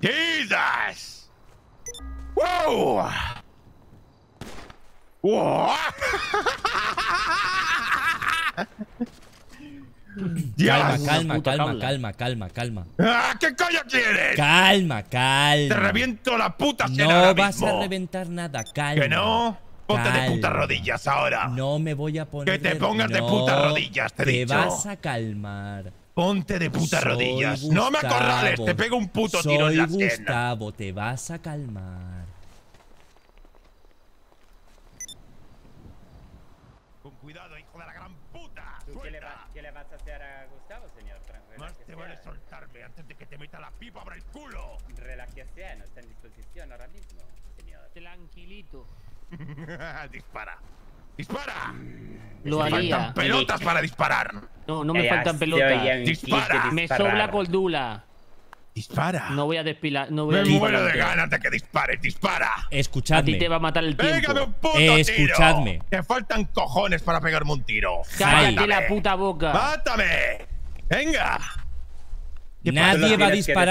Jesus. Wow. Wow. Calma, calma, calma, calma, calma, calma. Ah, ¿Qué coño quieres? Calma, calma. Te reviento la puta cena No ahora vas mismo. a reventar nada, calma. ¿Que no? Ponte de putas rodillas ahora. No me voy a poner. Que te pongas de No, putas rodillas, te he dicho. vas a calmar. Ponte de putas Soy rodillas. No me acorrales, te pego un puto Soy tiro en la. Gustavo, te vas a calmar. Con cuidado, hijo de la gran puta. ¿Tú qué le, va- qué le vas a hacer a Gustavo, señor? Tran- Más te vale soltarme antes de que te meta la pipa por el culo. Relájese, no está en disposición ahora mismo, señor. Tranquilito. Dispara. ¡Dispara! Lo Me haría. faltan pelotas para disparar. No, no me Eh, faltan pelotas. Dispara. Me sobra cordula. Dispara. No voy a despilar. No voy Me a muero de ganas de que dispares. Dispara. A ti Escuchadme. te va a matar el tiempo. Pégame un puto Escuchadme. tiro. Te faltan cojones para pegarme un tiro. Cállate la puta boca. ¡Mátame! ¡Venga! ¿Qué Nadie va a disparar